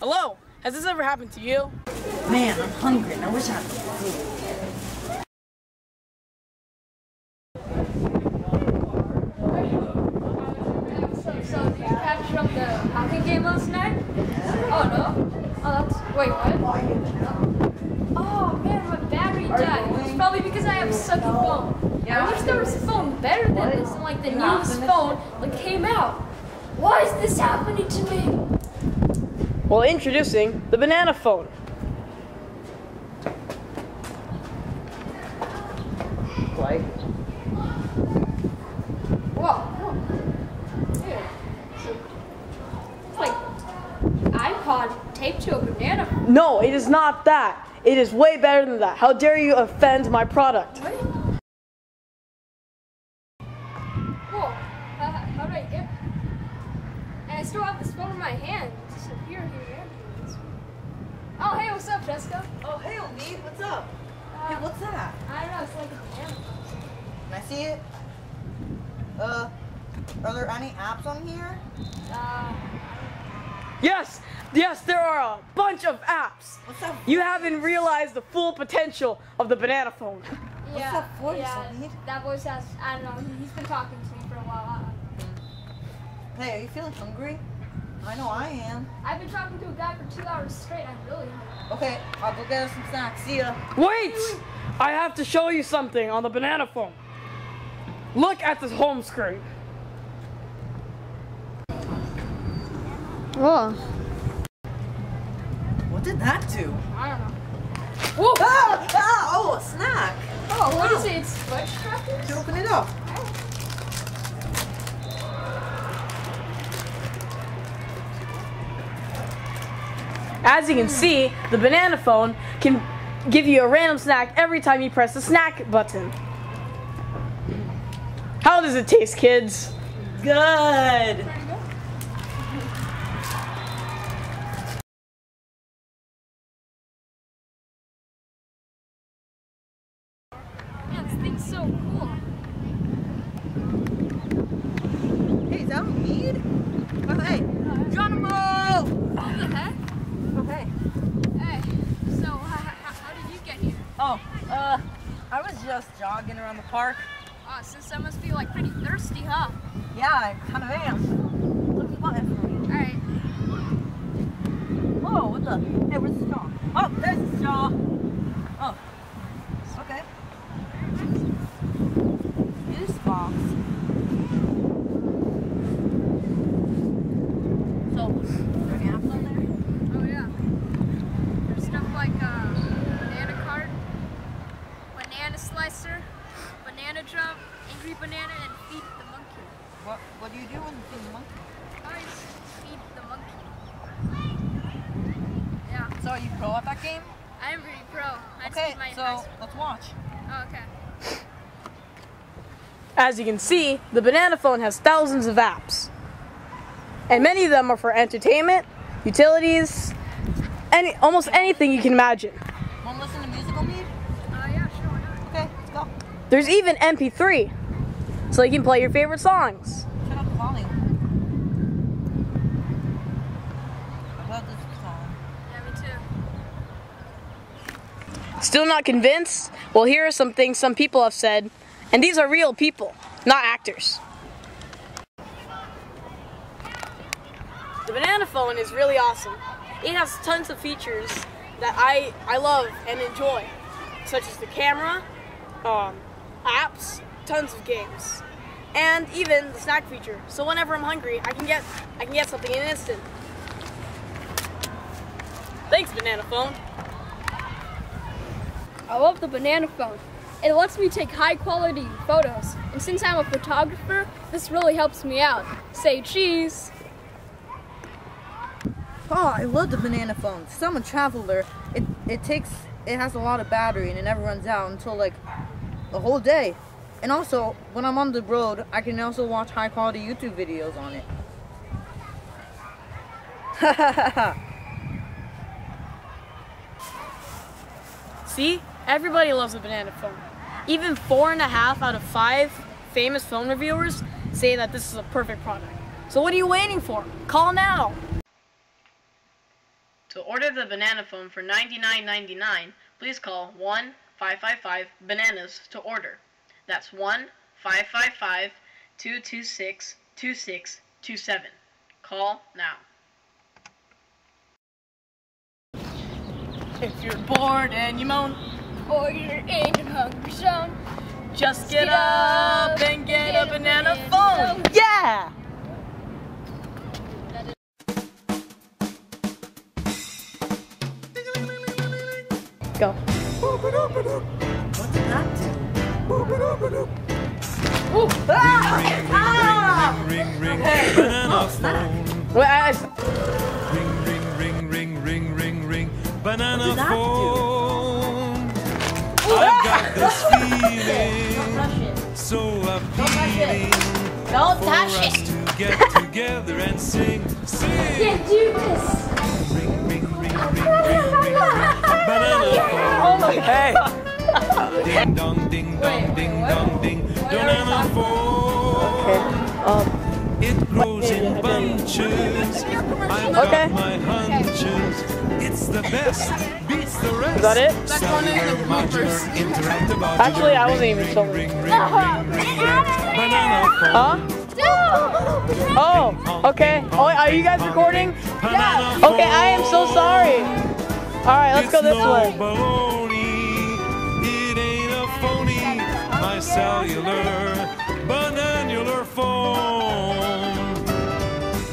Hello? Has this ever happened to you? Man, I'm hungry and I wish I had some food. So, so did you catch from the hockey game last night? Oh no? Oh that's wait what? Oh man, my battery died. It's probably because I have a sucky phone. I wish there was a phone better than this, and like the newest phone like came out. Why is this happening to me? Well, introducing the banana phone. Like, Whoa. whoa. Dude. It's like iPod taped to a banana. No, it is not that. It is way better than that. How dare you offend my product? What? Whoa. How, how did I get? And I still have this phone in my hand. It's just here, here, here. Oh, hey, what's up, Jessica? oh, hey, Omid, what's up? Uh, Hey, what's that? I don't know. It's like a banana. Can I see it? Uh, are there any apps on here? Uh, Yes, yes, there are a bunch of apps. What's that? You haven't realized the full potential of the banana phone. yeah. that voice, yeah, Omid? That voice has. I don't know. he- He's been talking to me for a while. Hey, are you feeling hungry? I know I am. I've been talking to a guy for two hours straight. I'm really hungry. Okay, I'll go get us some snacks. See ya. Wait! I have to show you something on the banana phone. Look at this home screen. Whoa. What did that do? I don't know. Whoa. Ah! ah oh, a snack. Oh, what is it? It's fudge crackers? Can you open it up? As you can see, the banana phone can give you a random snack every time you press the snack button. How does it taste, kids? Good. So cool. Hey, is that Omid? Oh, hey. Geronimo! What the heck? Okay. Hey, so how, how, how did you get here? Oh, uh, I was just jogging around the park. Oh, since I must be like pretty thirsty, huh? Yeah, I kind of am. Look at the button for me. Alright. Whoa, what the? Hey, where's the straw? Oh, there's the straw. Oh, okay. Juice box. So, are there any apps on there? Oh yeah. There's stuff like uh, banana cart, banana slicer, banana drum, angry banana, and feed the monkey. What What do you do when you feed the monkey? I just feed the monkey. Yeah, So, are you pro at that game? I am pretty pro. I Okay, my so nice- let's watch. Oh, okay. As you can see, the banana phone has thousands of apps. And many of them are for entertainment, utilities, any almost anything you can imagine. Want to listen to music, Omid? Uh, yeah, sure. why not? Okay, let's go. There's even MP3, so you can play your favorite songs. Turn up the volume. I love this song. Yeah, me too. Still not convinced? Well, here are some things some people have said, and these are real people, not actors. The banana phone is really awesome. It has tons of features that I, I love and enjoy, such as the camera, um, apps, tons of games, and even the snack feature. So whenever I'm hungry, I can get I can get something in an instant. Thanks, banana phone. I love the banana phone. It lets me take high quality photos. And since I'm a photographer, this really helps me out. Say cheese. Oh, I love the banana phone. Since I'm a traveler, it, it takes, it has a lot of battery and it never runs out until like the whole day. And also, when I'm on the road, I can also watch high quality YouTube videos on it. See, everybody loves a banana phone. Even four and a half out of five famous phone reviewers say that this is a perfect product. So what are you waiting for? Call now. To order the banana phone for $99.99, please call 1 555 Bananas to order. That's 1 555 226 2627. Call now. If you're bored and you moan, Or you're in a hungry zone. just get Get up up and get a get a banana banana phone. phone. What that do? Ring, ring, ring, banana phone. Wait, I, Ring, ring, ring, ring, ring, ring, ring, banana phone. I've got this feeling so appealing Don't touch us it. to get together and sing, sing. Can't do this. Hey. Ding dong, ding dong, Wait, ding dong, ding, Don't we banana talking phone. Um, It grows in bunches. I've got Okay. my hunches. It's the best, beats the rest. Is that it? That's one in the modular, interactive, modular. Actually, I wasn't even ring, filming. ring, ring, ring, ring, ring, Huh? Oh, okay. Oh, are you guys recording? Yeah. Okay, I am so sorry. All right, let's go this way. My cellular, bananular phone.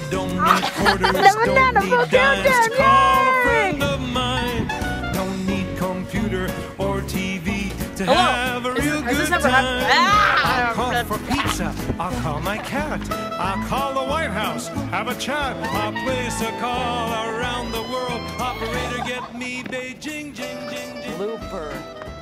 Don't need quarters, don't need dimes. Call a friend of mine. Don't need computer or TV to have a real has this good time. Ah! I'll call for pizza. I'll call my cat. I'll call the White House. Have a chat. I'll place a call around the world. Operator, get me Beijing, jing, jing, jing. Looper.